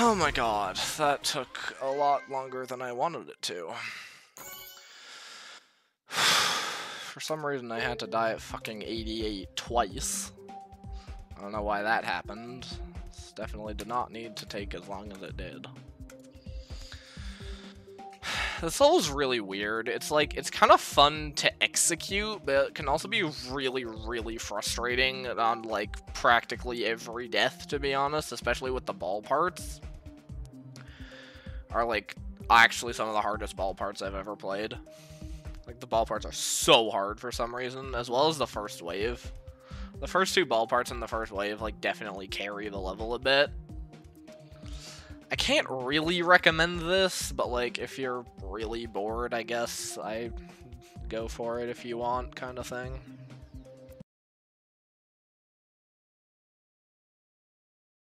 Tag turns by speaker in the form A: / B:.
A: Oh my god, that took a lot longer than I wanted it to. For some reason I had to die at fucking 88 twice. I don't know why that happened. This definitely did not need to take as long as it did. This is really weird. It's like, it's kind of fun to execute, but it can also be really, really frustrating on, like, practically every death, to be honest, especially with the ball parts. Are, like, actually some of the hardest ball parts I've ever played. Like, the ball parts are so hard for some reason, as well as the first wave. The first two ball parts in the first wave, like, definitely carry the level a bit. I can't really recommend this, but like if you're really bored, I guess I go for it if you want kind of thing. Mm-hmm.